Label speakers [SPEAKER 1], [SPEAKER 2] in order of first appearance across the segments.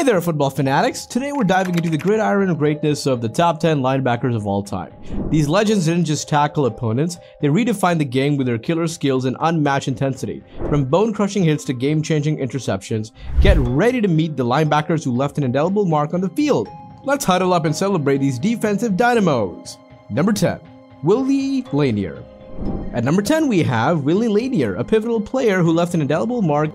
[SPEAKER 1] Hey there, football fanatics! Today we're diving into the gridiron greatness of the top 10 linebackers of all time. These legends didn't just tackle opponents, they redefined the game with their killer skills and unmatched intensity. From bone-crushing hits to game-changing interceptions, get ready to meet the linebackers who left an indelible mark on the field. Let's huddle up and celebrate these defensive dynamos. Number 10. Willie Lanier At number 10 we have Willie Lanier, a pivotal player who left an indelible mark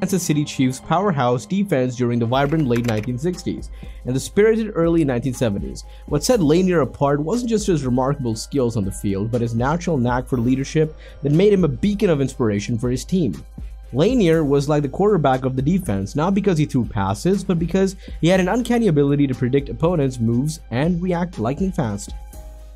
[SPEAKER 1] Kansas City Chiefs' powerhouse defense during the vibrant late 1960s and the spirited early 1970s. What set Lanier apart wasn't just his remarkable skills on the field, but his natural knack for leadership that made him a beacon of inspiration for his team. Lanier was like the quarterback of the defense, not because he threw passes, but because he had an uncanny ability to predict opponents' moves and react lightning fast.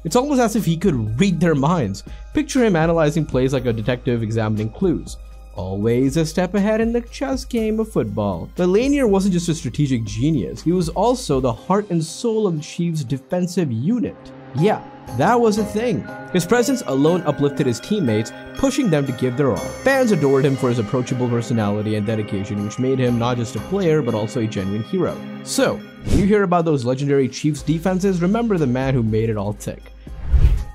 [SPEAKER 1] It's almost as if he could read their minds. Picture him analyzing plays like a detective examining clues. Always a step ahead in the chess game of football. But Lanier wasn't just a strategic genius, he was also the heart and soul of the Chiefs' defensive unit. Yeah, that was a thing. His presence alone uplifted his teammates, pushing them to give their all. Fans adored him for his approachable personality and dedication, which made him not just a player, but also a genuine hero. So, when you hear about those legendary Chiefs defenses, remember the man who made it all tick.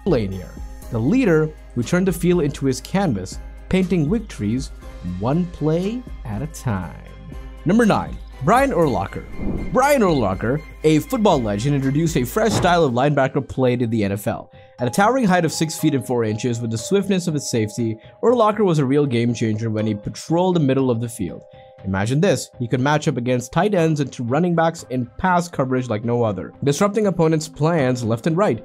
[SPEAKER 1] Lanier, the leader who turned the field into his canvas painting victories one play at a time. Number 9. Brian Urlacher. Brian Urlacher, a football legend, introduced a fresh style of linebacker play to the NFL. At a towering height of 6 feet and 4 inches with the swiftness of his safety, Urlacher was a real game changer when he patrolled the middle of the field. Imagine this, he could match up against tight ends and running backs in pass coverage like no other, disrupting opponents' plans left and right.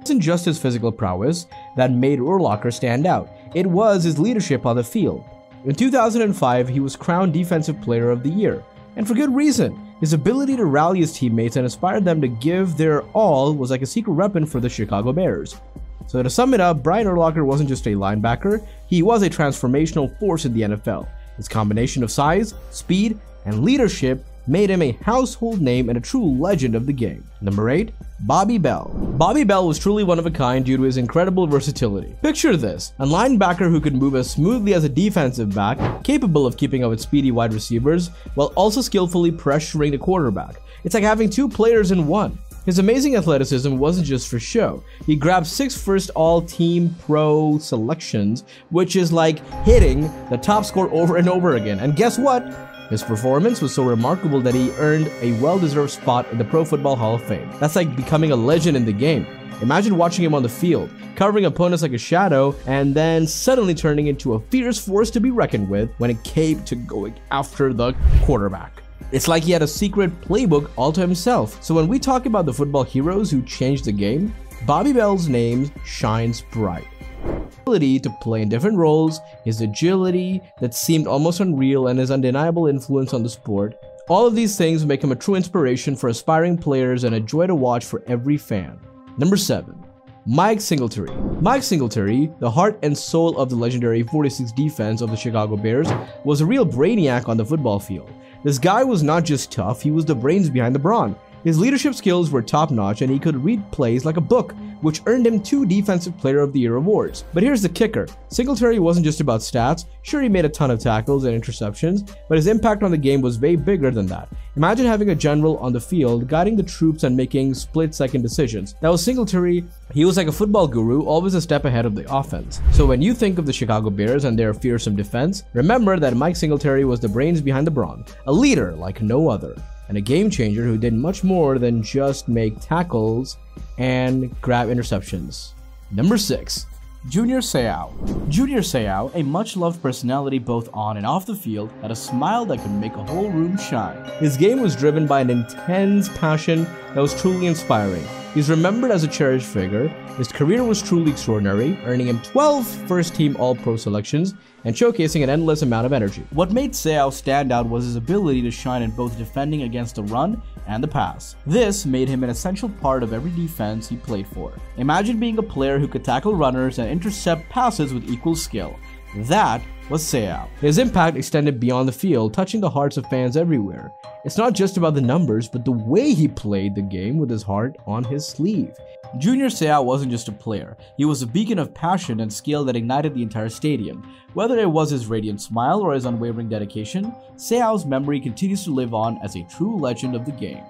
[SPEAKER 1] It wasn't just his physical prowess that made Urlacher stand out, it was his leadership on the field. In 2005, he was crowned Defensive Player of the Year, and for good reason. His ability to rally his teammates and inspire them to give their all was like a secret weapon for the Chicago Bears. So to sum it up, Brian Urlacher wasn't just a linebacker, he was a transformational force in the NFL. His combination of size, speed, and leadership made him a household name and a true legend of the game. Number 8. Bobby Bell. Bobby Bell was truly one of a kind due to his incredible versatility. Picture this, a linebacker who could move as smoothly as a defensive back, capable of keeping up with speedy wide receivers, while also skillfully pressuring the quarterback. It's like having two players in one. His amazing athleticism wasn't just for show. He grabbed six first all team pro selections, which is like hitting the top score over and over again. And guess what? His performance was so remarkable that he earned a well-deserved spot in the Pro Football Hall of Fame. That's like becoming a legend in the game. Imagine watching him on the field, covering opponents like a shadow, and then suddenly turning into a fierce force to be reckoned with when it came to going after the quarterback. It's like he had a secret playbook all to himself. So when we talk about the football heroes who changed the game, Bobby Bell's name shines bright ability to play in different roles, his agility that seemed almost unreal, and his undeniable influence on the sport. All of these things make him a true inspiration for aspiring players and a joy to watch for every fan. Number 7. Mike Singletary. Mike Singletary, the heart and soul of the legendary 46 defense of the Chicago Bears, was a real brainiac on the football field. This guy was not just tough, he was the brains behind the brawn. His leadership skills were top notch and he could read plays like a book, which earned him two Defensive Player of the Year awards. But here's the kicker Singletary wasn't just about stats, sure, he made a ton of tackles and interceptions, but his impact on the game was way bigger than that. Imagine having a general on the field guiding the troops and making split second decisions. That was Singletary. He was like a football guru, always a step ahead of the offense. So when you think of the Chicago Bears and their fearsome defense, remember that Mike Singletary was the brains behind the brawn, a leader like no other and a game changer who did much more than just make tackles and grab interceptions. Number 6. Junior Seau. Junior Seau, a much loved personality both on and off the field, had a smile that could make a whole room shine. His game was driven by an intense passion that was truly inspiring. He's remembered as a cherished figure. His career was truly extraordinary, earning him 12 first team All Pro selections and showcasing an endless amount of energy. What made Seau stand out was his ability to shine in both defending against the run and the pass. This made him an essential part of every defense he played for. Imagine being a player who could tackle runners and intercept passes with equal skill. That was Seau. His impact extended beyond the field, touching the hearts of fans everywhere. It's not just about the numbers, but the way he played the game with his heart on his sleeve. Junior Seau wasn't just a player, he was a beacon of passion and skill that ignited the entire stadium. Whether it was his radiant smile or his unwavering dedication, Seau's memory continues to live on as a true legend of the game.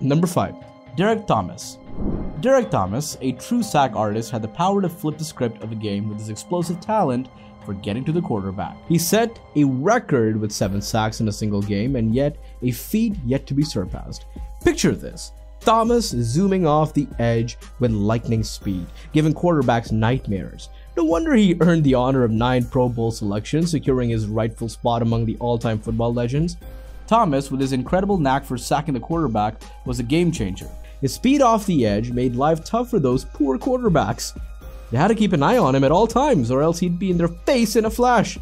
[SPEAKER 1] Number 5. Derrick Thomas Derrick Thomas, a true sack artist, had the power to flip the script of a game with his explosive talent for getting to the quarterback. He set a record with 7 sacks in a single game and yet a feat yet to be surpassed. Picture this. Thomas zooming off the edge with lightning speed, giving quarterbacks nightmares. No wonder he earned the honor of 9 Pro Bowl selections, securing his rightful spot among the all-time football legends. Thomas, with his incredible knack for sacking the quarterback, was a game changer. His speed off the edge made life tough for those poor quarterbacks. They had to keep an eye on him at all times, or else he'd be in their face in a flash.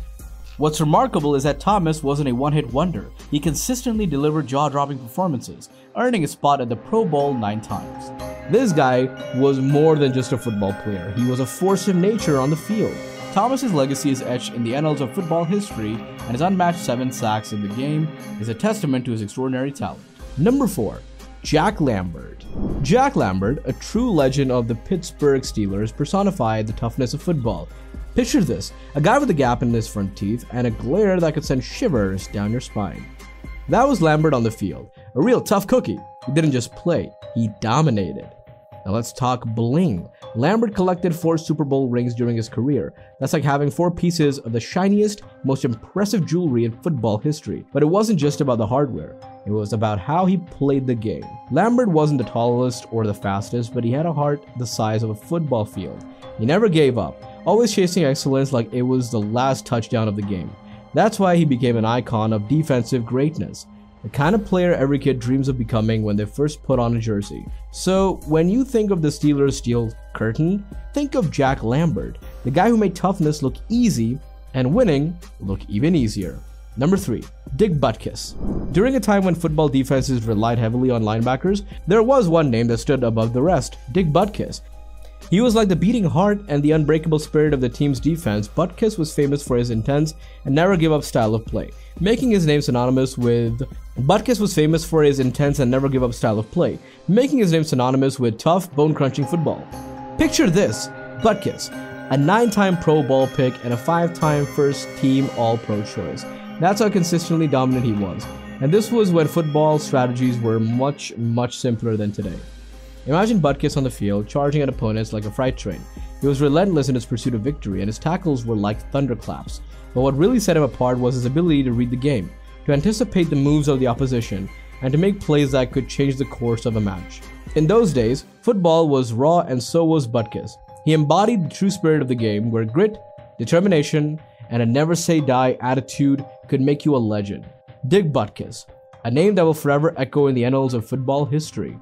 [SPEAKER 1] What's remarkable is that Thomas wasn't a one hit wonder. He consistently delivered jaw dropping performances, earning a spot at the Pro Bowl nine times. This guy was more than just a football player, he was a force of nature on the field. Thomas's legacy is etched in the annals of football history, and his unmatched seven sacks in the game is a testament to his extraordinary talent. Number 4. Jack Lambert. Jack Lambert, a true legend of the Pittsburgh Steelers, personified the toughness of football. Picture this a guy with a gap in his front teeth and a glare that could send shivers down your spine. That was Lambert on the field, a real tough cookie. He didn't just play, he dominated. Now let's talk bling. Lambert collected four Super Bowl rings during his career. That's like having four pieces of the shiniest, most impressive jewelry in football history. But it wasn't just about the hardware. It was about how he played the game. Lambert wasn't the tallest or the fastest, but he had a heart the size of a football field. He never gave up, always chasing excellence like it was the last touchdown of the game. That's why he became an icon of defensive greatness the kind of player every kid dreams of becoming when they first put on a jersey. So, when you think of the Steelers steel curtain, think of Jack Lambert, the guy who made toughness look easy and winning look even easier. Number 3. Dick Butkus. During a time when football defenses relied heavily on linebackers, there was one name that stood above the rest Dick Butkus. He was like the beating heart and the unbreakable spirit of the team's defense. Butkus was famous for his intense and never give up style of play, making his name synonymous with Butkus was famous for his intense and never give up style of play, making his name synonymous with tough, bone-crunching football. Picture this, Butkus, a 9-time Pro Bowl pick and a 5-time first team All-Pro choice. That's how consistently dominant he was. And this was when football strategies were much, much simpler than today. Imagine Butkus on the field, charging at opponents like a freight train. He was relentless in his pursuit of victory, and his tackles were like thunderclaps. But what really set him apart was his ability to read the game, to anticipate the moves of the opposition, and to make plays that could change the course of a match. In those days, football was raw and so was Butkus. He embodied the true spirit of the game, where grit, determination, and a never say die attitude could make you a legend. Dick Butkus, a name that will forever echo in the annals of football history.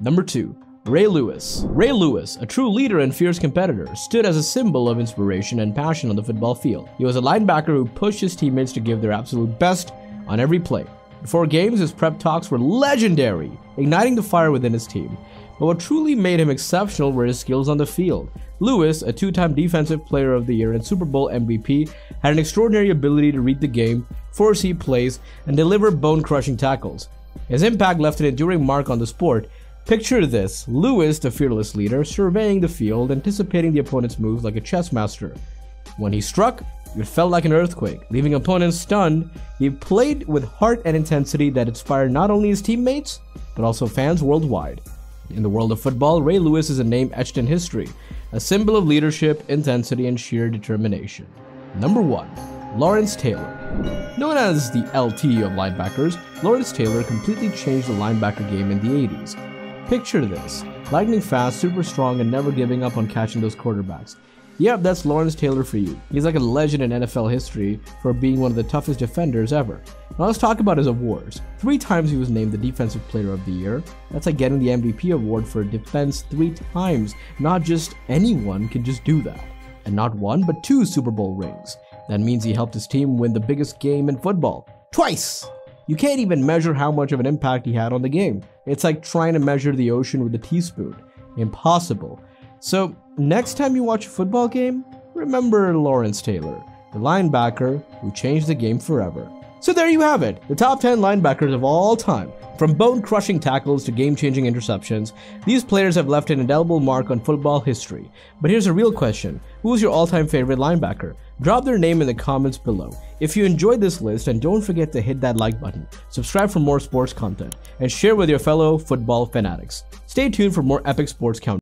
[SPEAKER 1] Number 2. Ray Lewis. Ray Lewis, a true leader and fierce competitor, stood as a symbol of inspiration and passion on the football field. He was a linebacker who pushed his teammates to give their absolute best on every play. Before games, his prep talks were legendary, igniting the fire within his team. But what truly made him exceptional were his skills on the field. Lewis, a two time Defensive Player of the Year and Super Bowl MVP, had an extraordinary ability to read the game, foresee plays, and deliver bone crushing tackles. His impact left an enduring mark on the sport, Picture this Lewis, the fearless leader, surveying the field, anticipating the opponent's moves like a chess master. When he struck, it felt like an earthquake, leaving opponents stunned. He played with heart and intensity that inspired not only his teammates, but also fans worldwide. In the world of football, Ray Lewis is a name etched in history, a symbol of leadership, intensity, and sheer determination. Number 1. Lawrence Taylor. Known as the LT of linebackers, Lawrence Taylor completely changed the linebacker game in the 80s. Picture this lightning fast, super strong, and never giving up on catching those quarterbacks. Yep, that's Lawrence Taylor for you. He's like a legend in NFL history for being one of the toughest defenders ever. Now let's talk about his awards. Three times he was named the Defensive Player of the Year. That's like getting the MVP award for defense three times. Not just anyone can just do that. And not one, but two Super Bowl rings. That means he helped his team win the biggest game in football. Twice! You can't even measure how much of an impact he had on the game. It's like trying to measure the ocean with a teaspoon. Impossible. So, next time you watch a football game, remember Lawrence Taylor. the linebacker who changed the game forever. So there you have it, the top 10 linebackers of all time. From bone crushing tackles to game changing interceptions, these players have left an indelible mark on football history. But here's a real question Who's your all time favorite linebacker? Drop their name in the comments below. If you enjoyed this list, and don't forget to hit that like button, subscribe for more sports content, and share with your fellow football fanatics. Stay tuned for more epic sports count.